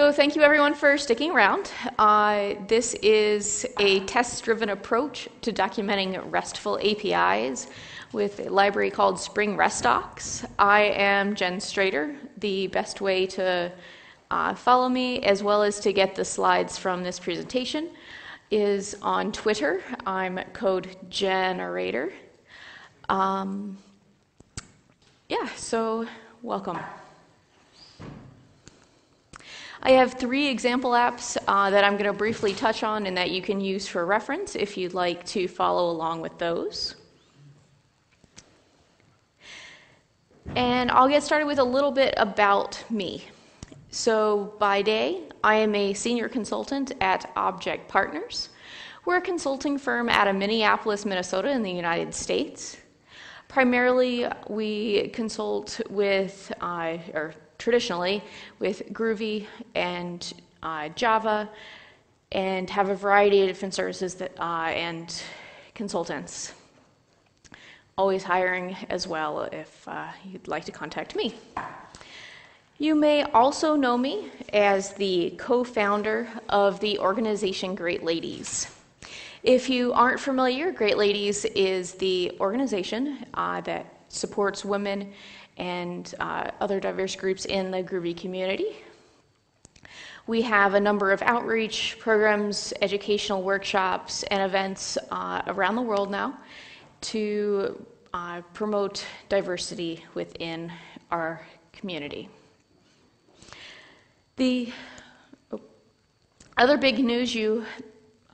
So thank you everyone for sticking around. Uh, this is a test-driven approach to documenting RESTful APIs with a library called Spring RESTdocs. I am Jen Strater. The best way to uh, follow me, as well as to get the slides from this presentation, is on Twitter. I'm Code Generator. Um, yeah, so welcome. I have three example apps uh, that I'm going to briefly touch on and that you can use for reference if you'd like to follow along with those. And I'll get started with a little bit about me. So, by day, I am a senior consultant at Object Partners. We're a consulting firm out of Minneapolis, Minnesota, in the United States. Primarily, we consult with, uh, or traditionally, with Groovy and uh, Java, and have a variety of different services that, uh, and consultants. Always hiring as well if uh, you'd like to contact me. You may also know me as the co founder of the organization GR8Ladies. If you aren't familiar, GR8Ladies is the organization uh, that supports women and uh, other diverse groups in the Groovy community. We have a number of outreach programs, educational workshops, and events uh, around the world now to uh, promote diversity within our community. The oh, other big news you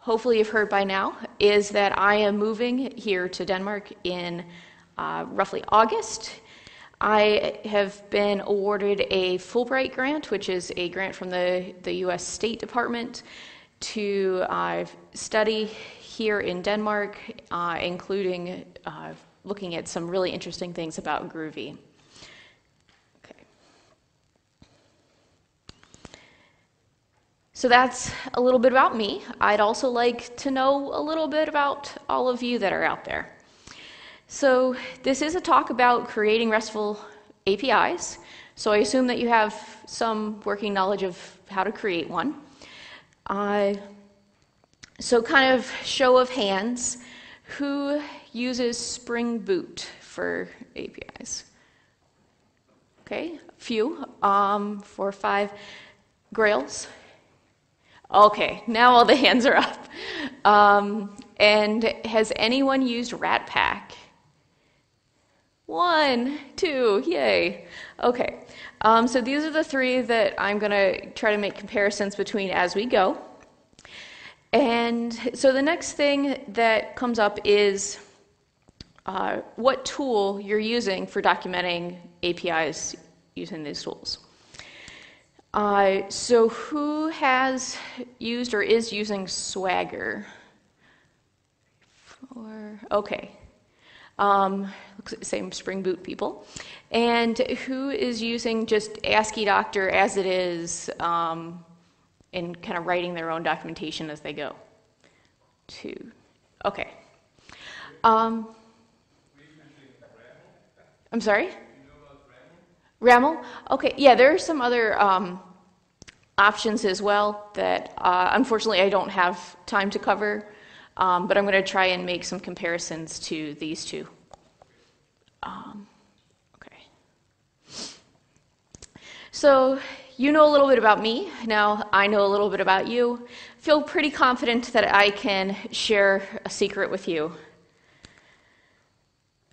hopefully you've heard by now, is that I am moving here to Denmark in uh, roughly August. I have been awarded a Fulbright grant, which is a grant from the, the US State Department, to uh, study here in Denmark, uh, including uh, looking at some really interesting things about Groovy. So that's a little bit about me. I'd also like to know a little bit about all of you that are out there. So, this is a talk about creating RESTful APIs. So, I assume that you have some working knowledge of how to create one. Uh, so, kind of show of hands who uses Spring Boot for APIs? Okay, a few, um, four, five. Grails, Okay, now all the hands are up. Um, and has anyone used Ratpack? One, two, yay. Okay, um, so these are the three that I'm going to try to make comparisons between as we go. And so the next thing that comes up is uh, what tool you're using for documenting APIs using these tools. Uh, so, who has used or is using Swagger? For, okay. Um, same Spring Boot people. And who is using just Asciidoctor as it is um, and kind of writing their own documentation as they go? Two. Okay. Um, I'm sorry? RAML? Okay, yeah, there are some other um, options as well that uh, unfortunately I don't have time to cover, um, but I'm going to try and make some comparisons to these two. Um, okay. So you know a little bit about me. Now I know a little bit about you. Feel pretty confident that I can share a secret with you.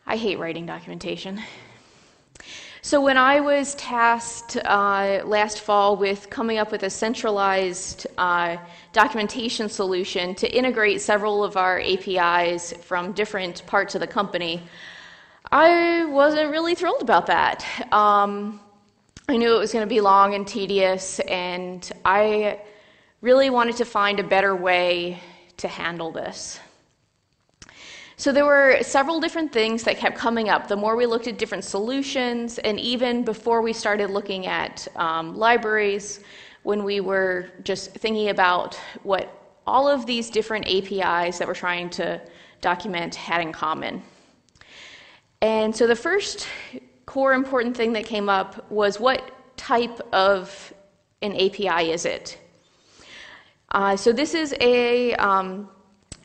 I hate writing documentation. So, when I was tasked uh, last fall with coming up with a centralized uh, documentation solution to integrate several of our APIs from different parts of the company, I wasn't really thrilled about that. Um, I knew it was going to be long and tedious, and I really wanted to find a better way to handle this. So there were several different things that kept coming up. The more we looked at different solutions, and even before we started looking at um, libraries, when we were just thinking about what all of these different APIs that we're trying to document had in common. And so the first core important thing that came up was what type of an API is it? Uh, so this is a um,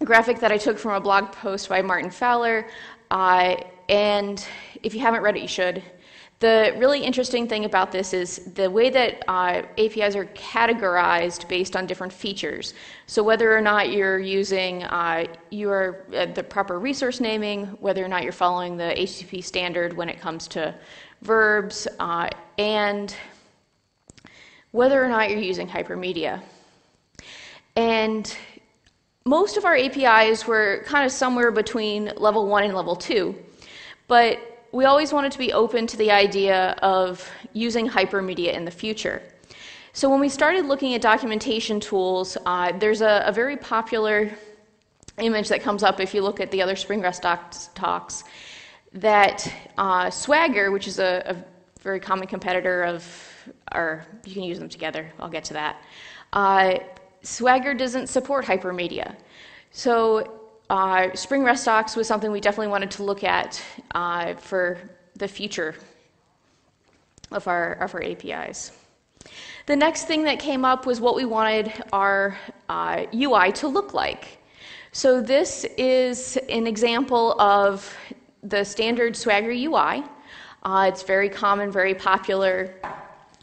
graphic that I took from a blog post by Martin Fowler, uh, and if you haven't read it, you should. The really interesting thing about this is the way that uh, APIs are categorized based on different features. So whether or not you're using uh, your uh, the proper resource naming, whether or not you're following the HTTP standard when it comes to verbs, uh, and whether or not you're using hypermedia. And most of our APIs were kind of somewhere between level one and level two, but we always wanted to be open to the idea of using hypermedia in the future. So when we started looking at documentation tools, uh, there's a, a, very popular image that comes up if you look at the other Spring REST docs, talks that uh, Swagger, which is a, a, very common competitor of, or you can use them together, I'll get to that. Uh, Swagger doesn't support hypermedia. So uh, Spring REST docs was something we definitely wanted to look at uh, for the future of our, of our APIs. The next thing that came up was what we wanted our uh, UI to look like. So this is an example of the standard Swagger UI. Uh, it's very common, very popular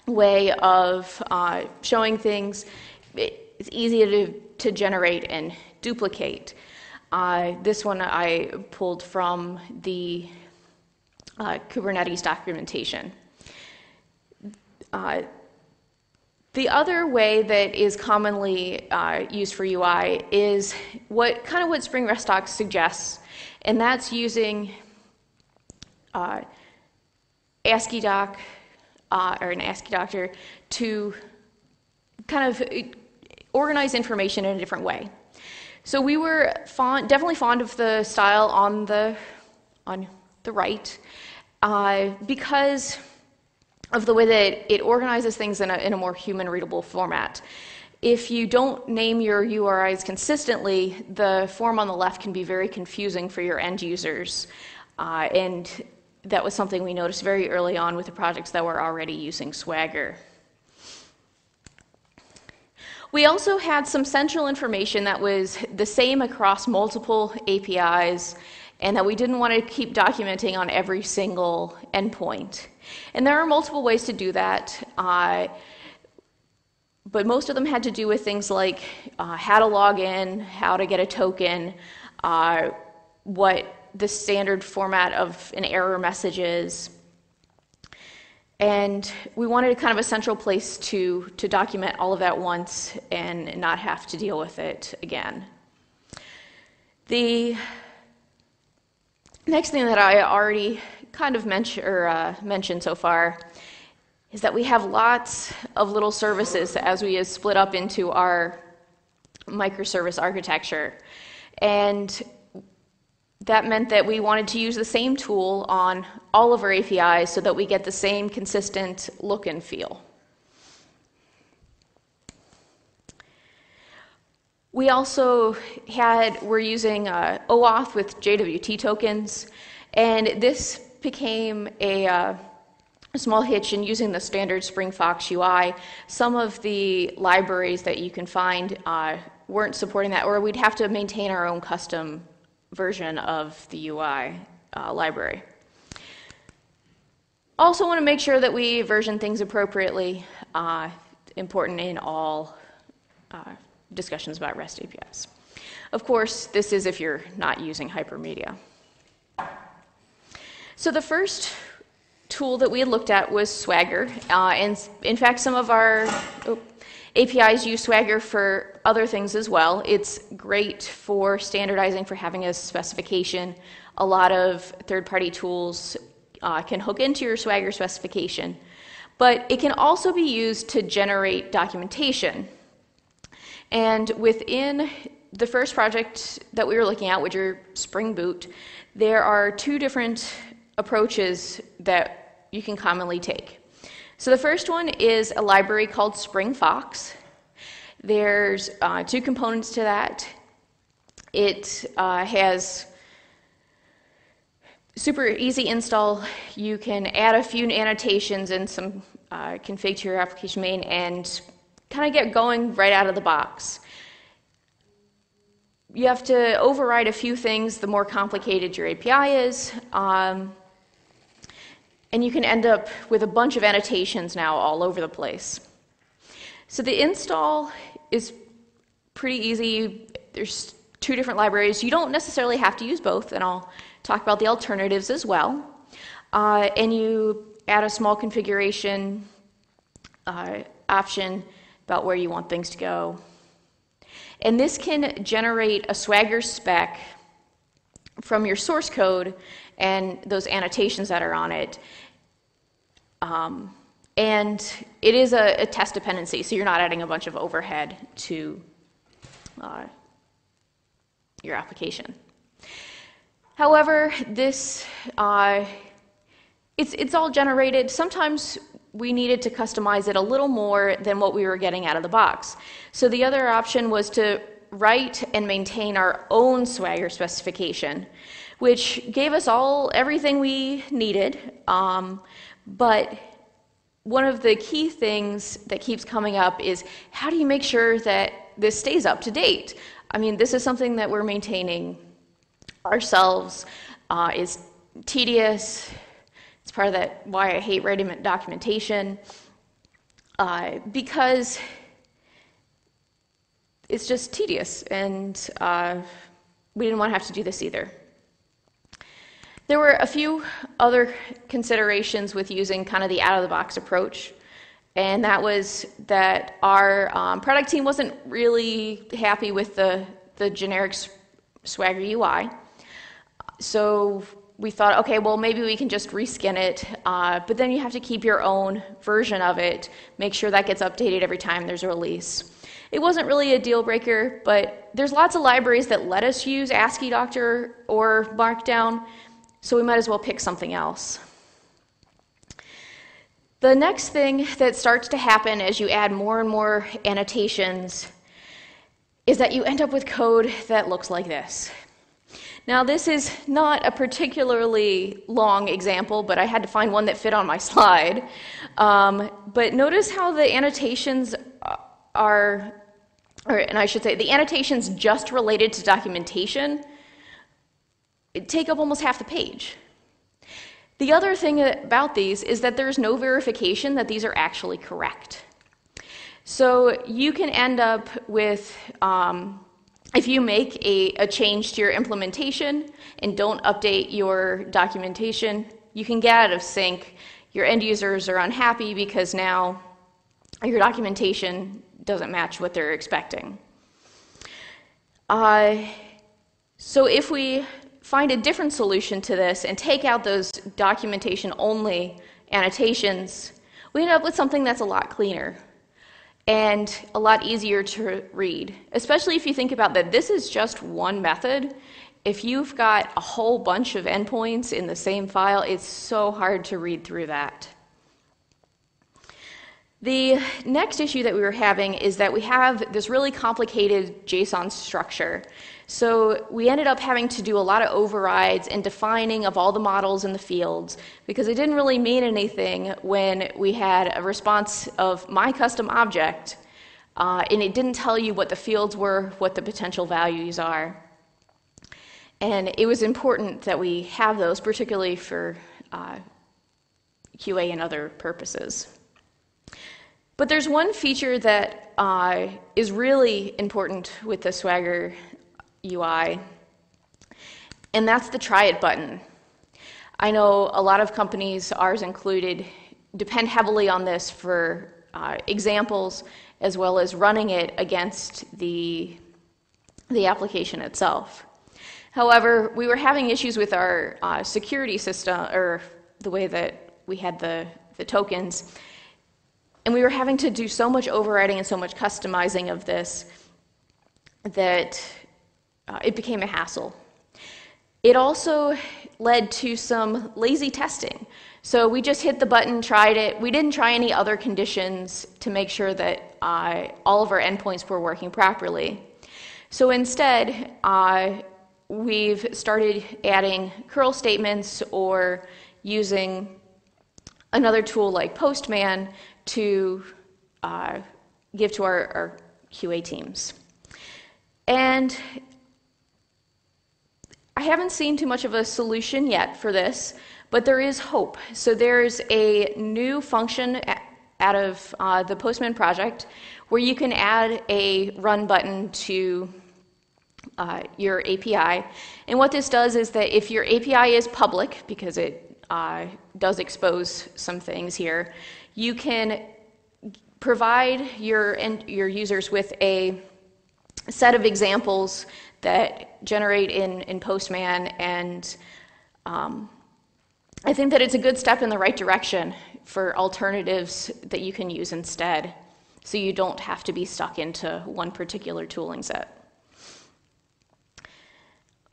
way of uh, showing things. It's easy to, to generate and duplicate. Uh, this one I pulled from the uh, Kubernetes documentation. Uh, the other way that is commonly uh, used for UI is what kind of what Spring REST Docs suggests, and that's using uh, AsciiDoc uh, or an Asciidoctor to kind of organize information in a different way. So we were fond, definitely fond of the style on the on the right uh, because of the way that it organizes things in a, in a more human readable format. If you don't name your URIs consistently, the form on the left can be very confusing for your end users. Uh, and that was something we noticed very early on with the projects that were already using Swagger. We also had some central information that was the same across multiple APIs and that we didn't want to keep documenting on every single endpoint. And there are multiple ways to do that. Uh, but most of them had to do with things like uh, how to log in, how to get a token, uh, what the standard format of an error message is, and we wanted kind of a central place to, to document all of that once and not have to deal with it again. The next thing that I already kind of mention, or, uh, mentioned so far is that we have lots of little services as we split up into our microservice architecture. And that meant that we wanted to use the same tool on all of our APIs so that we get the same consistent look and feel. We also had, we're using uh, OAuth with JWT tokens, and this became a, uh, small hitch in using the standard Springfox UI. Some of the libraries that you can find uh, weren't supporting that, or we'd have to maintain our own custom version of the UI uh, library. Also want to make sure that we version things appropriately, uh, important in all uh, discussions about REST APIs. Of course, this is if you're not using hypermedia. So the first tool that we looked at was Swagger, uh, and in fact, some of our oh, APIs use Swagger for other things as well. It's great for standardizing, for having a specification. A lot of third party tools uh, can hook into your Swagger specification, but it can also be used to generate documentation. And within the first project that we were looking at, which are Spring Boot, there are two different approaches that you can commonly take. So the first one is a library called Springfox. There's uh, two components to that. It uh, has super easy install. You can add a few annotations and some uh, config to your application main and kind of get going right out of the box. You have to override a few things the more complicated your API is. Um, and you can end up with a bunch of annotations now all over the place. So the install is pretty easy. There's two different libraries. You don't necessarily have to use both, and I'll talk about the alternatives as well. Uh, and you add a small configuration uh, option about where you want things to go. And this can generate a Swagger spec from your source code and those annotations that are on it. Um, and it is a, a, test dependency, so you're not adding a bunch of overhead to uh, your application. However, this uh, it's it's all generated. Sometimes we needed to customize it a little more than what we were getting out of the box. So the other option was to write and maintain our own Swagger specification, which gave us all everything we needed. Um, but one of the key things that keeps coming up is how do you make sure that this stays up to date? I mean, this is something that we're maintaining ourselves. Uh, is tedious. It's part of that why I hate writing documentation uh, because it's just tedious, and uh, we didn't want to have to do this either. There were a few other considerations with using kind of the out of the box approach, and that was that our um, product team wasn't really happy with the, the generic Swagger UI. So we thought, okay, well, maybe we can just reskin it, uh, but then you have to keep your own version of it, make sure that gets updated every time there's a release. It wasn't really a deal breaker, but there's lots of libraries that let us use Asciidoctor or Markdown, so we might as well pick something else. The next thing that starts to happen as you add more and more annotations is that you end up with code that looks like this. Now, this is not a particularly long example, but I had to find one that fit on my slide. Um, but notice how the annotations are, or, and I should say, the annotations just related to documentation take up almost half the page. The other thing about these is that there's no verification that these are actually correct. So you can end up with, um, if you make a, a change to your implementation and don't update your documentation, you can get out of sync. Your end users are unhappy because now your documentation doesn't match what they're expecting. Uh, so if we find a different solution to this and take out those documentation only annotations, we end up with something that's a lot cleaner and a lot easier to read, especially if you think about that this is just one method. If you've got a whole bunch of endpoints in the same file, it's so hard to read through that. The next issue that we were having is that we have this really complicated JSON structure. So we ended up having to do a lot of overrides and defining of all the models in the fields because it didn't really mean anything when we had a response of my custom object uh, and it didn't tell you what the fields were, what the potential values are. And it was important that we have those, particularly for uh, QA and other purposes. But there's one feature that uh, is really important with the Swagger UI, and that's the try it button. I know a lot of companies, ours included, depend heavily on this for uh, examples as well as running it against the, the application itself. However, we were having issues with our uh, security system, or the way that we had the, the tokens, and we were having to do so much overriding and so much customizing of this that uh, it became a hassle. It also led to some lazy testing. So we just hit the button, tried it. We didn't try any other conditions to make sure that uh, all of our endpoints were working properly. So instead, uh, we've started adding curl statements or using another tool like Postman to uh, give to our, our QA teams. And I haven't seen too much of a solution yet for this, but there is hope. So there's a new function out of uh, the Postman project where you can add a run button to uh, your API. And what this does is that if your API is public, because it uh, does expose some things here, you can provide your, your users with a set of examples that generate in, in Postman, and um, I think that it's a good step in the right direction for alternatives that you can use instead, so you don't have to be stuck into one particular tooling set.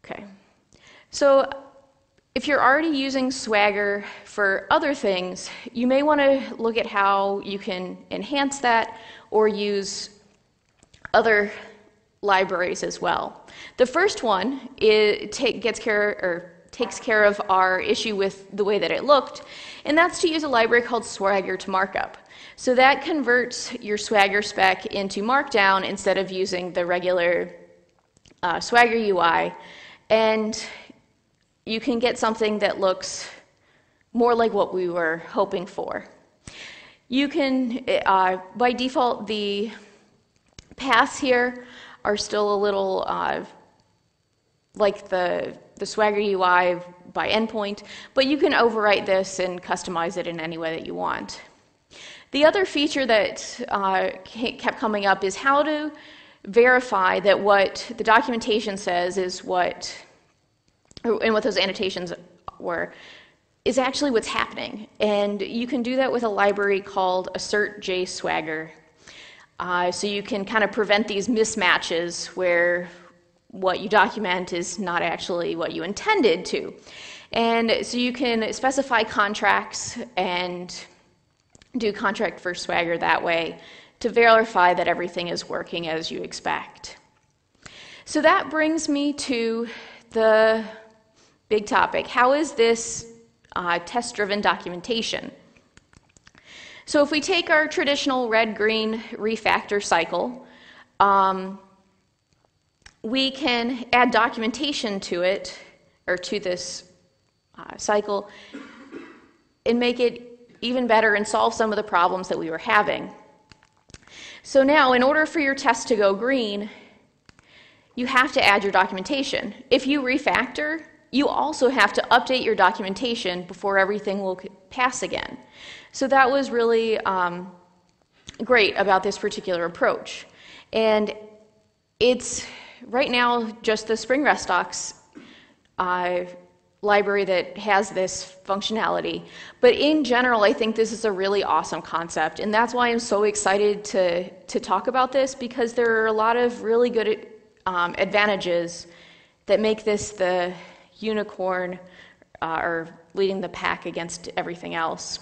Okay, so if you're already using Swagger for other things, you may want to look at how you can enhance that or use other libraries as well. The first one take, gets care or takes care of our issue with the way that it looked, and that's to use a library called Swagger2Markup. So that converts your Swagger spec into Markdown instead of using the regular uh, Swagger UI, and you can get something that looks more like what we were hoping for. You can, uh, by default, the paths here are still a little uh, like the, the Swagger UI by endpoint, but you can overwrite this and customize it in any way that you want. The other feature that uh, kept coming up is how to verify that what the documentation says is what, and what those annotations were, is actually what's happening. And you can do that with a library called assertj-swagger. Uh, so you can kind of prevent these mismatches where what you document is not actually what you intended to. And so you can specify contracts and do contract for Swagger that way to verify that everything is working as you expect. So that brings me to the big topic. How is this uh, test-driven documentation? So if we take our traditional red-green refactor cycle, um, we can add documentation to it, or to this uh, cycle, and make it even better and solve some of the problems that we were having. So now, in order for your test to go green, you have to add your documentation. If you refactor, you also have to update your documentation before everything will pass again. So that was really um, great about this particular approach. And it's right now just the Spring REST docs uh, library that has this functionality. But in general, I think this is a really awesome concept. And that's why I'm so excited to, to talk about this because there are a lot of really good um, advantages that make this the unicorn uh, or leading the pack against everything else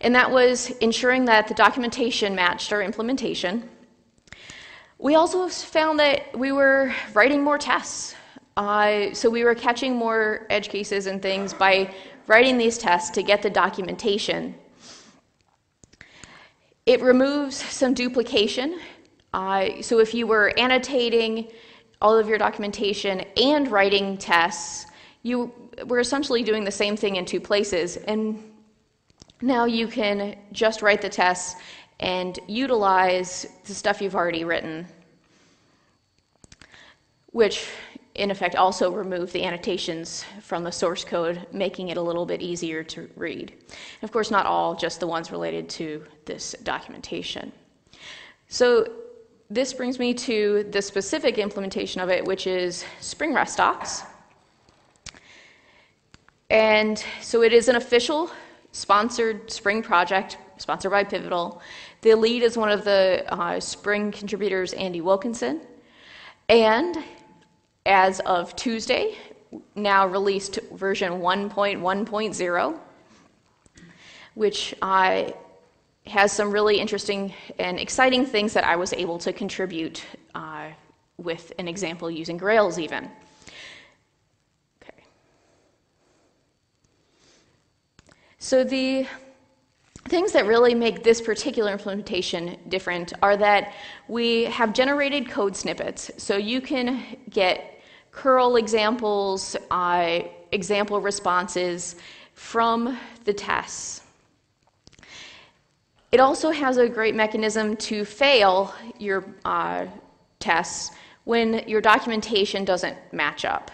and that was ensuring that the documentation matched our implementation. We also found that we were writing more tests. Uh, so we were catching more edge cases and things by writing these tests to get the documentation. It removes some duplication. Uh, so if you were annotating all of your documentation and writing tests, you were essentially doing the same thing in two places. And now you can just write the tests and utilize the stuff you've already written, which in effect also remove the annotations from the source code, making it a little bit easier to read. And of course, not all, just the ones related to this documentation. So this brings me to the specific implementation of it, which is Spring REST docs. And so it is an official sponsored spring project, sponsored by Pivotal. The lead is one of the uh, spring contributors, Andy Wilkinson. And as of Tuesday, now released version 1.1.0, which uh, has some really interesting and exciting things that I was able to contribute uh, with an example using Grails even. So the things that really make this particular implementation different are that we have generated code snippets. So you can get curl examples, uh, example responses from the tests. It also has a great mechanism to fail your uh, tests when your documentation doesn't match up.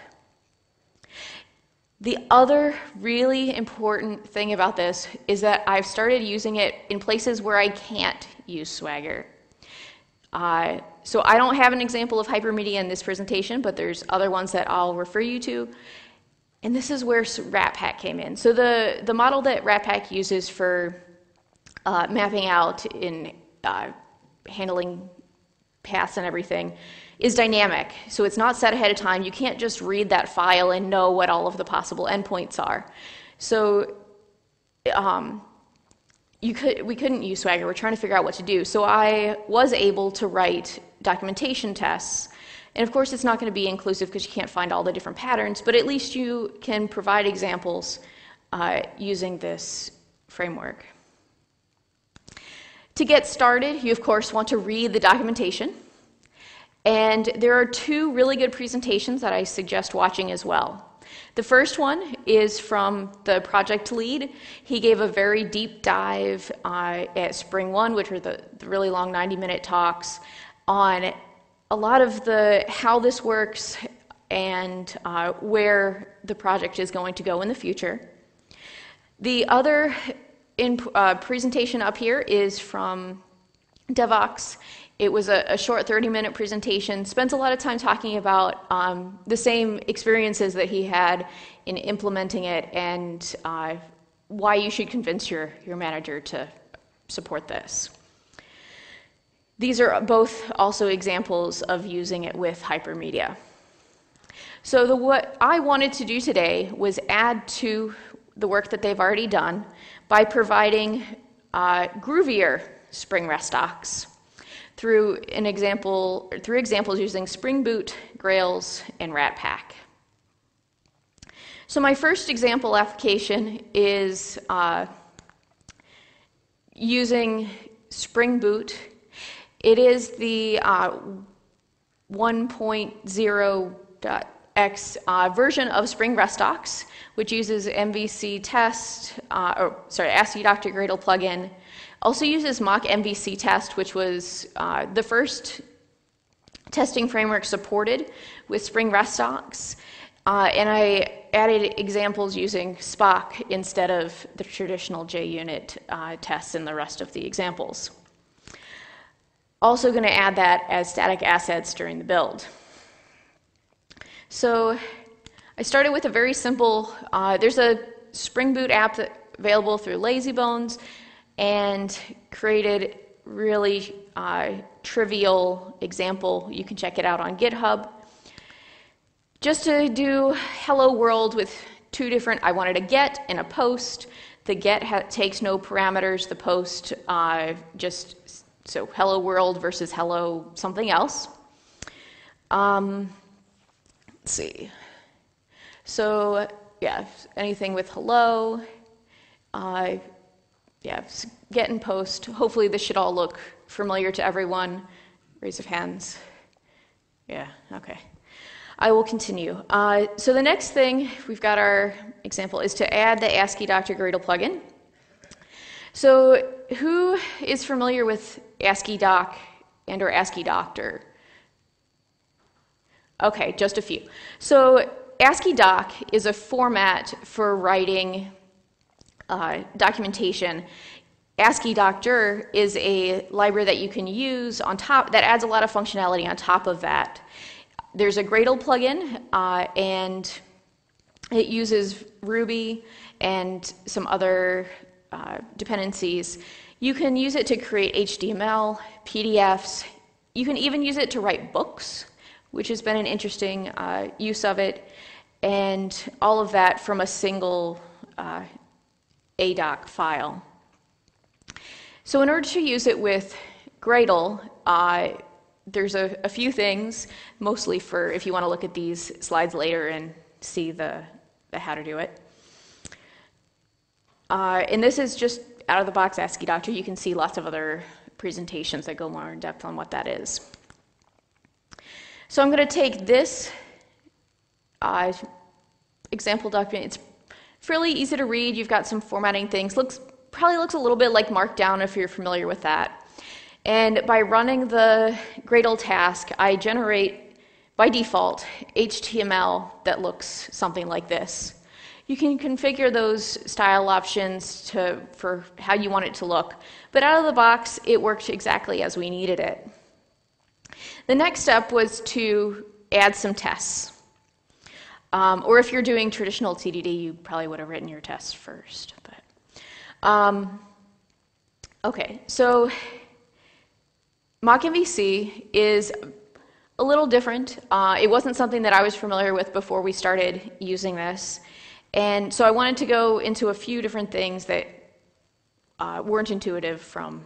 The other really important thing about this is that I've started using it in places where I can't use Swagger. Uh, so I don't have an example of hypermedia in this presentation, but there's other ones that I'll refer you to. And this is where Ratpack came in. So the, the model that Ratpack uses for uh, mapping out in uh, handling paths and everything is dynamic. So it's not set ahead of time. You can't just read that file and know what all of the possible endpoints are. So um, you could, we couldn't use Swagger. We're trying to figure out what to do. So I was able to write documentation tests. And of course, it's not going to be inclusive because you can't find all the different patterns, but at least you can provide examples uh, using this framework. To get started, you of course want to read the documentation. And there are two really good presentations that I suggest watching as well. The first one is from the project lead. He gave a very deep dive uh, at SpringOne, which are the, the really long 90 minute talks, on a lot of the how this works and uh, where the project is going to go in the future. The other in, uh, presentation up here is from Devoxx. It was a, a short 30 minute presentation, spends a lot of time talking about um, the same experiences that he had in implementing it and uh, why you should convince your, your manager to support this. These are both also examples of using it with hypermedia. So the, what I wanted to do today was add to the work that they've already done by providing uh, groovier Spring REST through an example through examples using Spring Boot, Grails, and Ratpack. So my first example application is uh, using Spring Boot. It is the uh, 1.0.x uh, version of Spring REST Docs, which uses MVC test, uh, or sorry, Asciidoctor Gradle plugin also uses mock MVC test, which was uh, the first testing framework supported with Spring REST docs. Uh, and I added examples using Spock instead of the traditional JUnit uh, tests in the rest of the examples. Also going to add that as static assets during the build. So I started with a very simple, uh, there's a Spring Boot app available through Lazybones and created really uh, trivial example. You can check it out on GitHub. Just to do hello world with two different, I wanted a get and a post. The get takes no parameters. The post uh, just, so hello world versus hello something else. Um, let's see. So yeah, anything with hello. Uh, yeah, get and post. Hopefully, this should all look familiar to everyone. Raise of hands. Yeah, okay. I will continue. Uh, so the next thing, we've got our example, is to add the Asciidoctor Gradle plugin. So who is familiar with AsciiDoc and or Asciidoctor? Okay, just a few. So AsciiDoc is a format for writing uh, documentation, Asciidoctor is a library that you can use on top that adds a lot of functionality on top of that. There's a Gradle plugin, uh, and it uses Ruby and some other uh, dependencies. You can use it to create HTML, PDFs. You can even use it to write books, which has been an interesting uh, use of it, and all of that from a single uh, ADOC file. So in order to use it with Gradle, uh, there's a, a, few things, mostly for if you want to look at these slides later and see the, the how to do it. Uh, and this is just out of the box Asciidoctor. You can see lots of other presentations that go more in depth on what that is. So I'm going to take this uh, example document. It's fairly easy to read. You've got some formatting things. Looks probably looks a little bit like Markdown if you're familiar with that. And by running the Gradle task, I generate by default HTML that looks something like this. You can configure those style options to, for how you want it to look, but out of the box, it worked exactly as we needed it. The next step was to add some tests. Um, or if you're doing traditional TDD, you probably would have written your tests first. But um, okay, so mock MVC is a little different. Uh, it wasn't something that I was familiar with before we started using this, and so I wanted to go into a few different things that uh, weren't intuitive from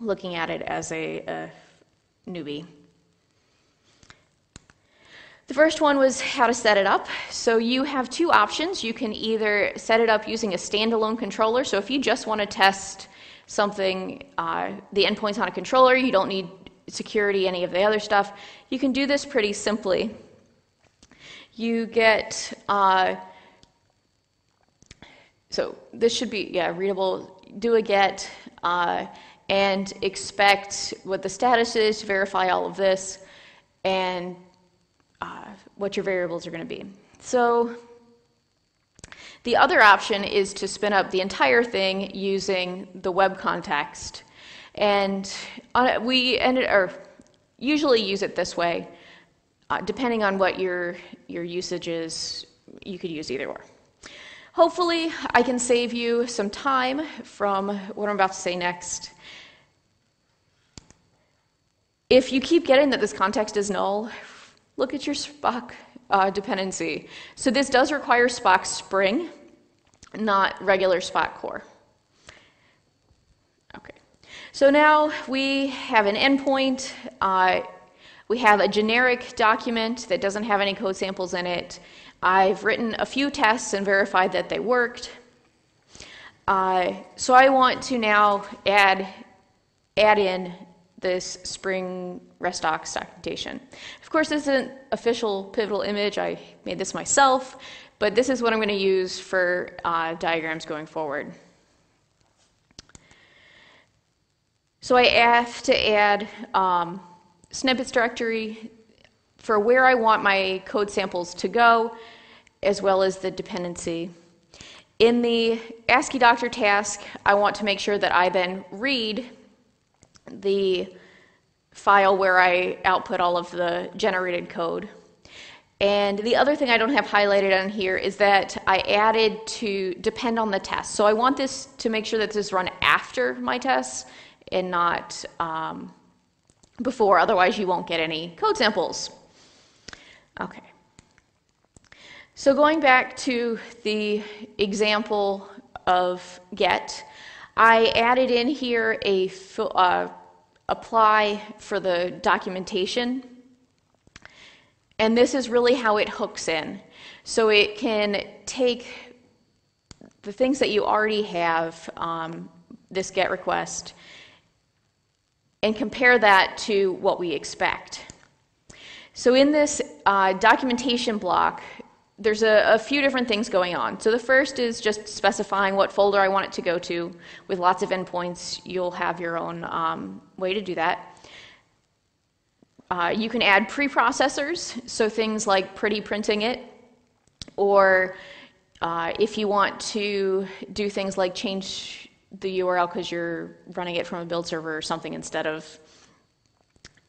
looking at it as a, a newbie. The first one was how to set it up. So you have two options. You can either set it up using a standalone controller. So if you just want to test something, uh, the endpoints on a controller, you don't need security, any of the other stuff, you can do this pretty simply. You get, uh, so this should be, yeah, readable. Do a get uh, and expect what the status is, verify all of this, and uh, what your variables are going to be. So the other option is to spin up the entire thing using the web context. And on, we ended, or usually use it this way. Uh, depending on what your, your usage is, you could use either or. Hopefully, I can save you some time from what I'm about to say next. If you keep getting that this context is null, look at your Spock uh, dependency. So this does require Spock Spring, not regular Spock core. Okay. So now we have an endpoint. Uh, we have a generic document that doesn't have any code samples in it. I've written a few tests and verified that they worked. Uh, so I want to now add, add in this Spring RESTdocs documentation. Of course, this isn't official pivotal image. I made this myself, but this is what I'm going to use for uh, diagrams going forward. So I have to add um, snippets directory for where I want my code samples to go, as well as the dependency. In the Asciidoctor task, I want to make sure that I then read the file where I output all of the generated code. And the other thing I don't have highlighted on here is that I added to depend on the test. So I want this to make sure that this is run after my tests and not um, before, otherwise you won't get any code samples. Okay. So going back to the example of get, I added in here a uh, apply for the documentation. And this is really how it hooks in. So it can take the things that you already have, um, this GET request, and compare that to what we expect. So in this uh, documentation block, there's a, a, few different things going on. So the first is just specifying what folder I want it to go to. With lots of endpoints, you'll have your own um, way to do that. Uh, you can add preprocessors, so things like pretty printing it, or uh, if you want to do things like change the URL because you're running it from a build server or something instead of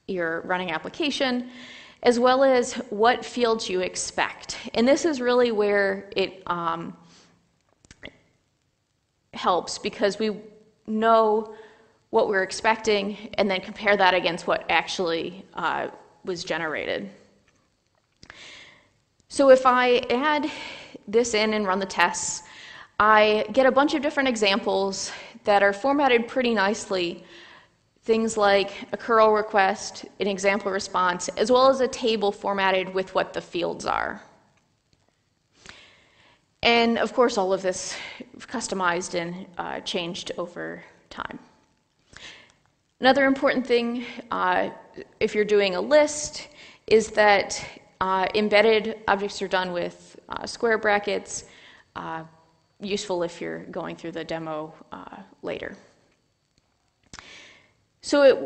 your running application as well as what fields you expect. And this is really where it um, helps because we know what we're expecting and then compare that against what actually uh, was generated. So if I add this in and run the tests, I get a bunch of different examples that are formatted pretty nicely things like a curl request, an example response, as well as a table formatted with what the fields are. And of course, all of this customized and uh, changed over time. Another important thing, uh, if you're doing a list, is that uh, embedded objects are done with uh, square brackets, uh, useful if you're going through the demo uh, later. So it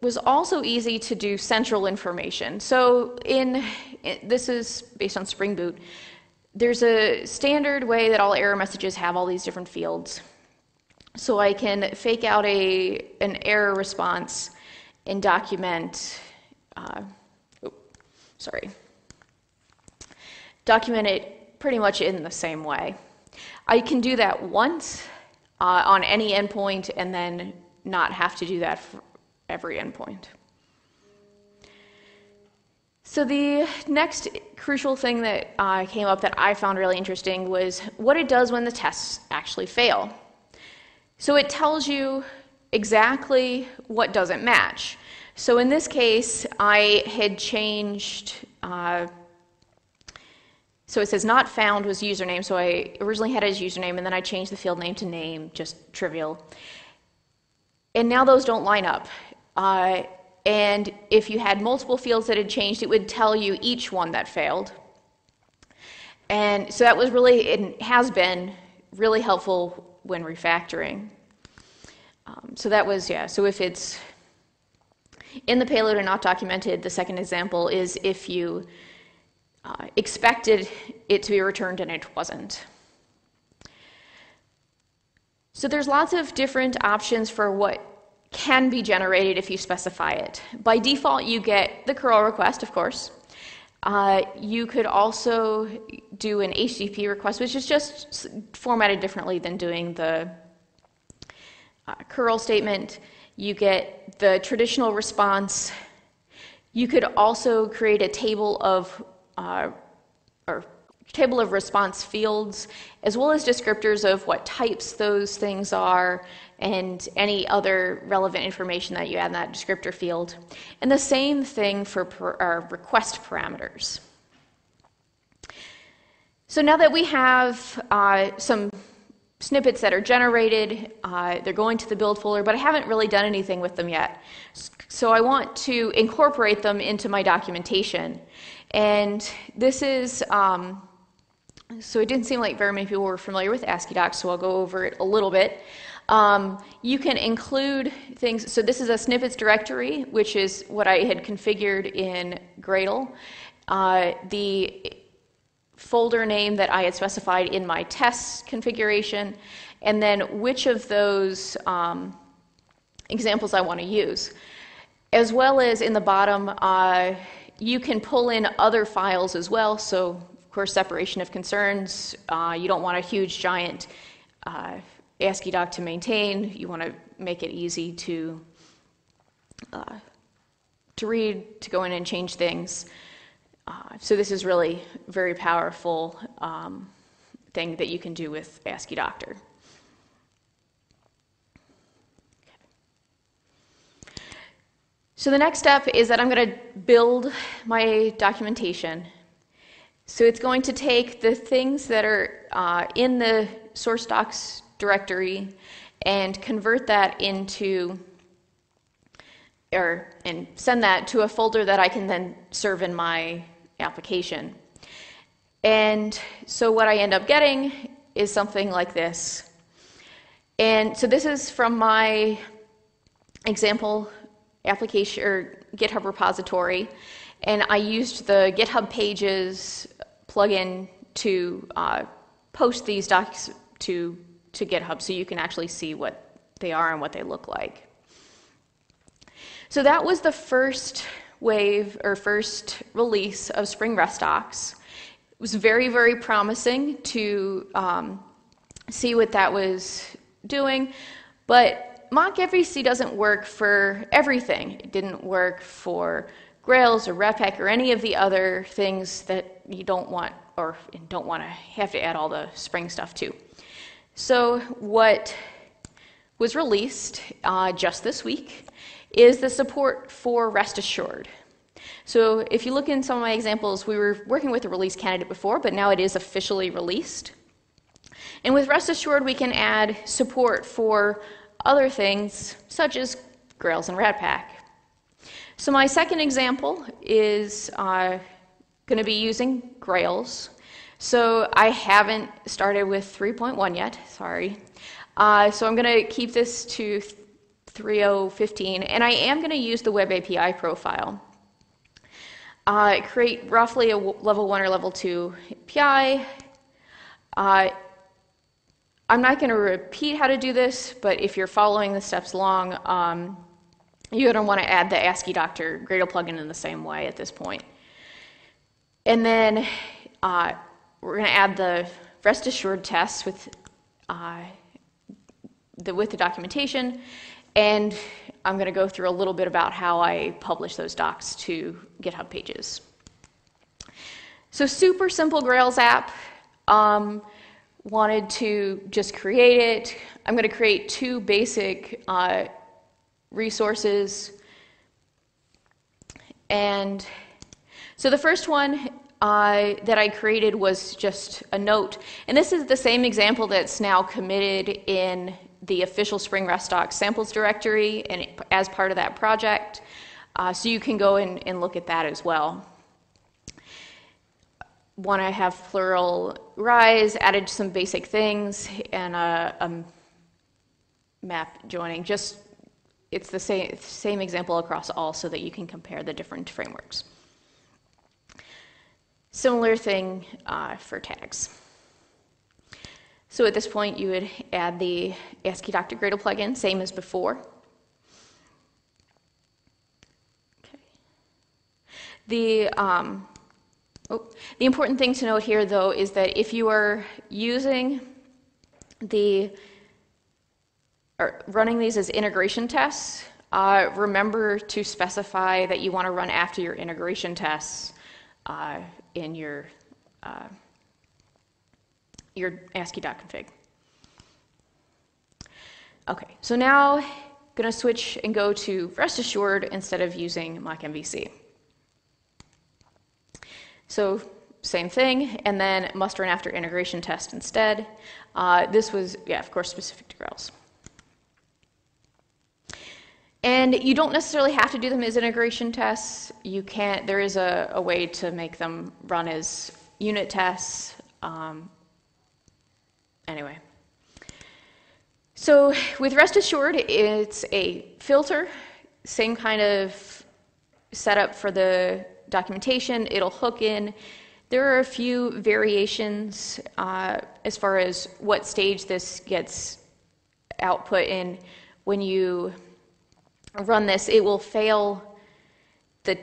was also easy to do central information. So in, this is based on Spring Boot. There's a standard way that all error messages have all these different fields. So I can fake out a, an error response and document, uh, oh, sorry, document it pretty much in the same way. I can do that once uh, on any endpoint and then not have to do that for every endpoint. So the next crucial thing that uh, came up that I found really interesting was what it does when the tests actually fail. So it tells you exactly what doesn't match. So in this case, I had changed, uh, so it says not found was username, so I originally had it as username, and then I changed the field name to name, just trivial. And now those don't line up. Uh, and if you had multiple fields that had changed, it would tell you each one that failed. And so that was really, it has been really helpful when refactoring. Um, so that was, yeah, so if it's in the payload and not documented, the second example is if you uh, expected it to be returned and it wasn't. So there's lots of different options for what can be generated if you specify it. By default, you get the curl request, of course. Uh, you could also do an HTTP request, which is just formatted differently than doing the uh, curl statement. You get the traditional response. You could also create a table of uh, table of response fields, as well as descriptors of what types those things are and any other relevant information that you add in that descriptor field. And the same thing for per, request parameters. So now that we have uh, some snippets that are generated, uh, they're going to the build folder, but I haven't really done anything with them yet. So I want to incorporate them into my documentation. And this is, um, so it didn't seem like very many people were familiar with AsciiDoc, so I'll go over it a little bit. Um, you can include things, so this is a snippets directory, which is what I had configured in Gradle. Uh, the folder name that I had specified in my test configuration, and then which of those um, examples I want to use. As well as in the bottom, uh, you can pull in other files as well. So, of course, separation of concerns. Uh, you don't want a huge, giant uh, AsciiDoc to maintain. You want to make it easy to uh, to read, to go in and change things. Uh, so this is really very powerful um, thing that you can do with AsciiDoctor. So the next step is that I'm going to build my documentation. So it's going to take the things that are uh, in the source docs directory and convert that into or and send that to a folder that I can then serve in my application. And so what I end up getting is something like this. And so this is from my example application or GitHub repository, and I used the GitHub Pages plugin to uh, post these docs to to GitHub so you can actually see what they are and what they look like. So that was the first wave or first release of Spring REST docs. It was very, very promising to um, see what that was doing, but mock doesn't work for everything. It didn't work for Grails or Webpack or any of the other things that you don't want or don't want to have to add all the Spring stuff to. So, what was released uh, just this week is the support for Rest Assured. So, if you look in some of my examples, we were working with a release candidate before, but now it is officially released. And with Rest Assured, we can add support for other things such as Grails and Ratpack. So my second example is uh, going to be using Grails. So I haven't started with 3.1 yet, sorry. Uh, so I'm going to keep this to 3.0.15, and I am going to use the Web API profile. Uh, create roughly a level 1 or level 2 API. Uh, I'm not going to repeat how to do this, but if you're following the steps along, um, you're going to want to add the Asciidoctor Gradle plugin in the same way at this point. And then uh, we're going to add the rest assured tests with, uh, the, with the documentation. And I'm going to go through a little bit about how I publish those docs to GitHub pages. So super simple Grails app. Um, wanted to just create it. I'm going to create two basic uh, resources. And so the first one uh, that I created was just a note. And this is the same example that's now committed in the official Spring REST Docs samples directory and as part of that project. Uh, so you can go and, and look at that as well. Want to have plural rise, added some basic things, and a, a map joining. Just it's the same, same example across all so that you can compare the different frameworks. Similar thing uh, for tags. So at this point, you would add the Asciidoctor Gradle plugin, same as before. Okay. The, um, oh, the important thing to note here, though, is that if you are using the or running these as integration tests, uh, remember to specify that you want to run after your integration tests uh, in your, uh, your ASCII.config. Okay, so now I'm going to switch and go to rest assured instead of using MockMVC. So same thing, and then must run after integration test instead. Uh, this was, yeah, of course, specific to Grails. And you don't necessarily have to do them as integration tests. You can't, there is a, a way to make them run as unit tests. Um, anyway. So with Rest Assured, it's a filter, same kind of setup for the documentation. It'll hook in. There are a few variations uh, as far as what stage this gets output in when you run this, it will fail the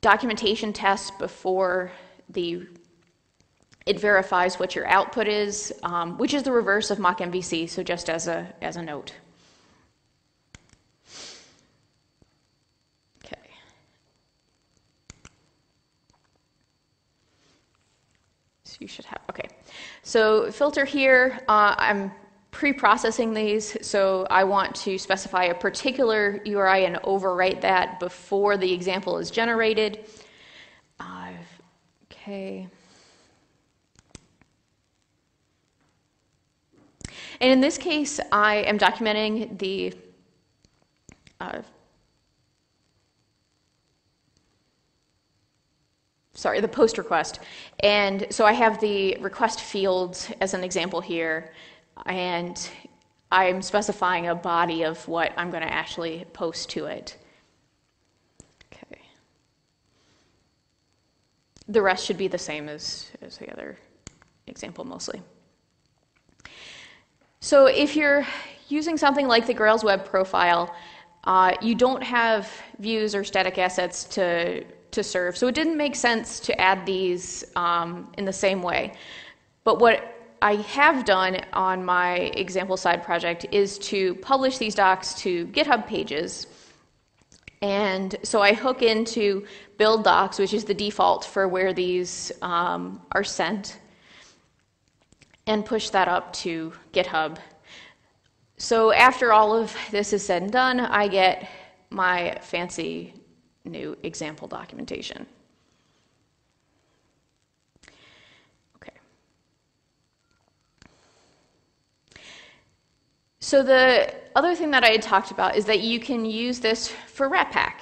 documentation test before the it verifies what your output is, um, which is the reverse of mock MVC, so just as a, as a note. Okay. So you should have, okay. So filter here, uh, I'm pre-processing these, so I want to specify a particular URI and overwrite that before the example is generated. Okay. And in this case, I am documenting the uh, sorry, the post request. And so I have the request fields as an example here and I'm specifying a body of what I'm going to actually post to it. Okay. The rest should be the same as, as the other example mostly. So if you're using something like the Grails web profile, uh, you don't have views or static assets to, to serve. So it didn't make sense to add these um, in the same way. But what I have done on my example side project is to publish these docs to GitHub pages. And so I hook into build docs, which is the default for where these um, are sent, and push that up to GitHub. So after all of this is said and done, I get my fancy new example documentation. So the other thing that I had talked about is that you can use this for Ratpack.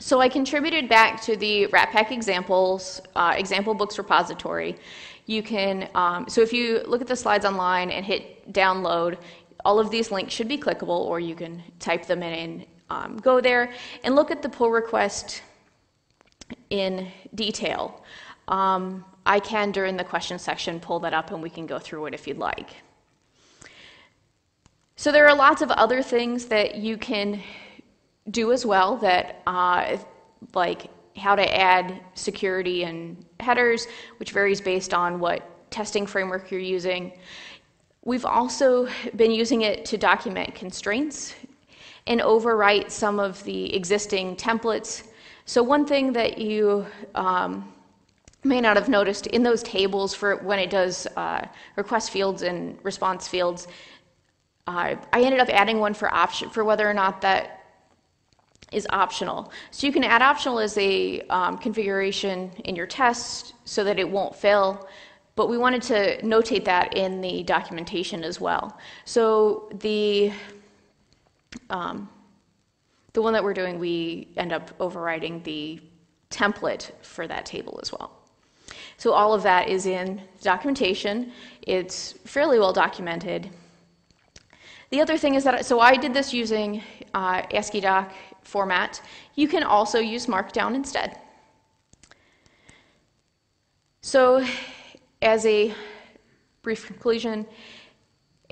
So I contributed back to the Ratpack examples, uh, example books repository. You can, um, so if you look at the slides online and hit download, all of these links should be clickable, or you can type them in and um, go there and look at the pull request in detail. Um, I can, during the question section, pull that up and we can go through it if you'd like. So there are lots of other things that you can do as well that, uh, like how to add security and headers, which varies based on what testing framework you're using. We've also been using it to document constraints and overwrite some of the existing templates. So one thing that you um, may not have noticed in those tables for when it does uh, request fields and response fields, uh, I ended up adding one for option for whether or not that is optional. So you can add optional as a um, configuration in your test so that it won't fail, but we wanted to notate that in the documentation as well. So the um, the one that we're doing, we end up overriding the template for that table as well. So all of that is in documentation. It's fairly well documented. The other thing is that, so I did this using uh, AsciiDoc format. You can also use Markdown instead. So as a brief conclusion,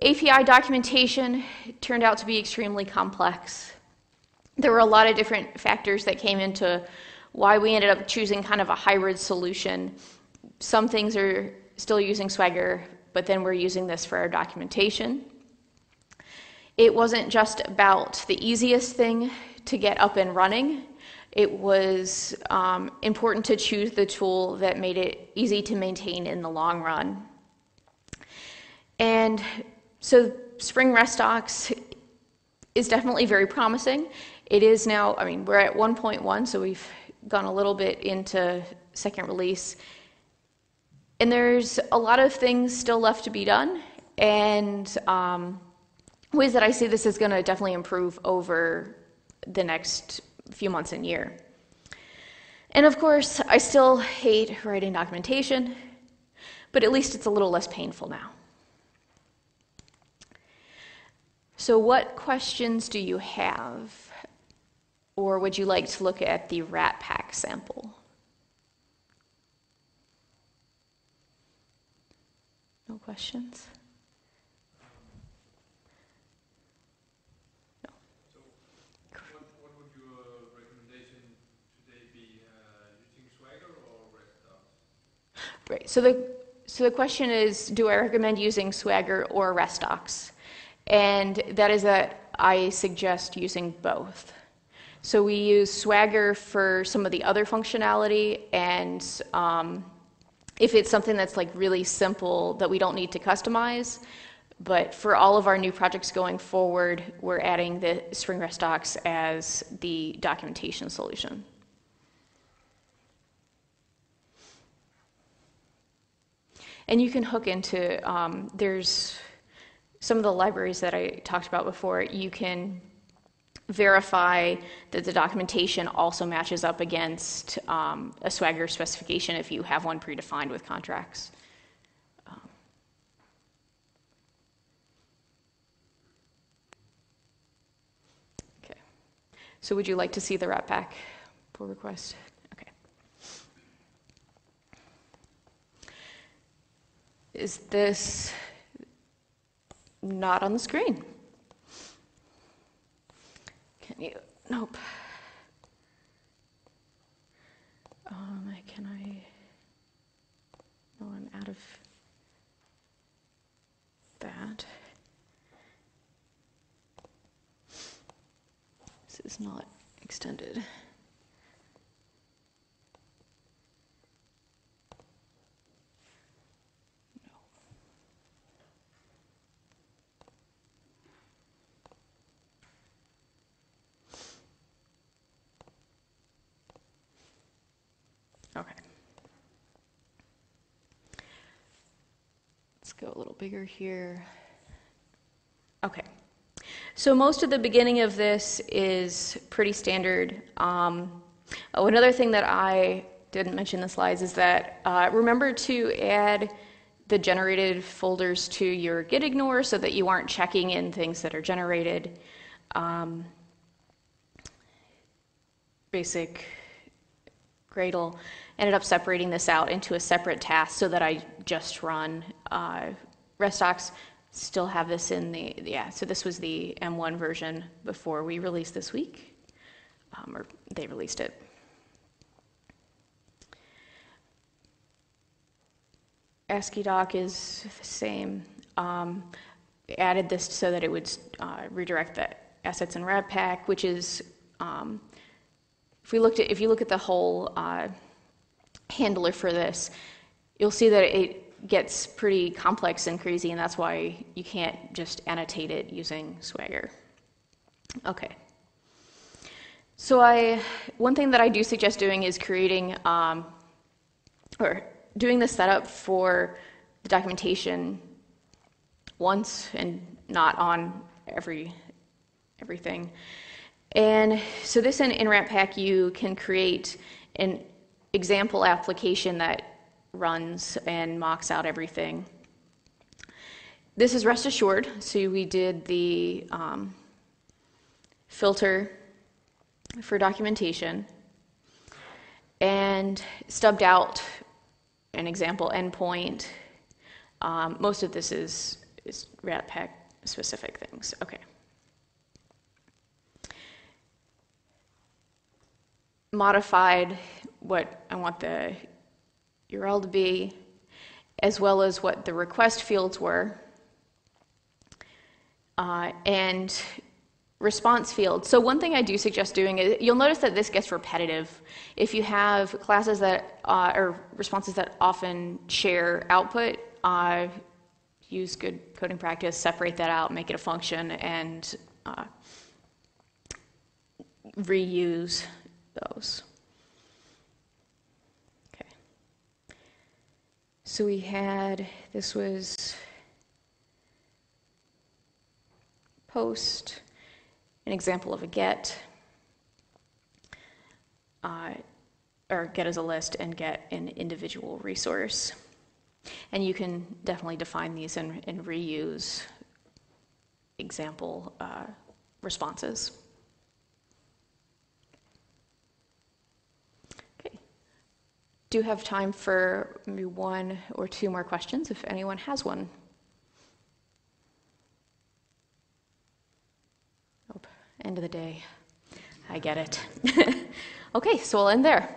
API documentation turned out to be extremely complex. There were a lot of different factors that came into why we ended up choosing kind of a hybrid solution. Some things are still using Swagger, but then we're using this for our documentation. It wasn't just about the easiest thing to get up and running. It was um, important to choose the tool that made it easy to maintain in the long run. And so Spring RESTdocs is definitely very promising. It is now, I mean, we're at 1.1, so we've gone a little bit into second release. And there's a lot of things still left to be done. And um, ways that I see this is going to definitely improve over the next few months and year. And of course, I still hate writing documentation, but at least it's a little less painful now. So, what questions do you have? Or would you like to look at the Ratpack sample? No questions? Right. So the so the question is, do I recommend using Swagger or RESTdocs? And that is that I suggest using both. So we use Swagger for some of the other functionality, and um, if it's something that's like really simple that we don't need to customize, but for all of our new projects going forward, we're adding the Spring RESTdocs as the documentation solution. And you can hook into, um, there's some of the libraries that I talked about before, you can verify that the documentation also matches up against um, a Swagger specification if you have one predefined with contracts. Um, okay. So would you like to see the Ratpack pull request? Is this not on the screen? Can you? Nope. Um, can I? No, I'm out of that. This is not extended. Go a little bigger here. Okay. So most of the beginning of this is pretty standard. Um, oh, another thing that I didn't mention in the slides is that uh, remember to add the generated folders to your gitignore so that you aren't checking in things that are generated. Um, basic Gradle ended up separating this out into a separate task so that I just run uh, RESTdocs. Still have this in the, yeah, so this was the M1 version before we released this week, um, or they released it. AsciiDoc is the same. Um, added this so that it would uh, redirect the assets in Ratpack, which is um, if we looked at if you look at the whole uh, handler for this, you'll see that it gets pretty complex and crazy, and that's why you can't just annotate it using Swagger. Okay. So I one thing that I do suggest doing is creating um, or doing the setup for the documentation once and not on every everything. And so this in, in Ratpack, you can create an example application that runs and mocks out everything. This is rest assured. So we did the um, filter for documentation and stubbed out an example endpoint. Um, most of this is, is Ratpack specific things. Okay. Modified what I want the URL to be, as well as what the request fields were. Uh, and response fields. So one thing I do suggest doing is you'll notice that this gets repetitive. If you have classes that uh, or responses that often share output, uh, use good coding practice, separate that out, make it a function, and uh, reuse those. Okay. So we had this was post an example of a get, uh, or get as a list and get an individual resource. And you can definitely define these and, and reuse example uh, responses. Do have time for maybe one or two more questions if anyone has one. end of the day. I get it. okay, so we'll end there.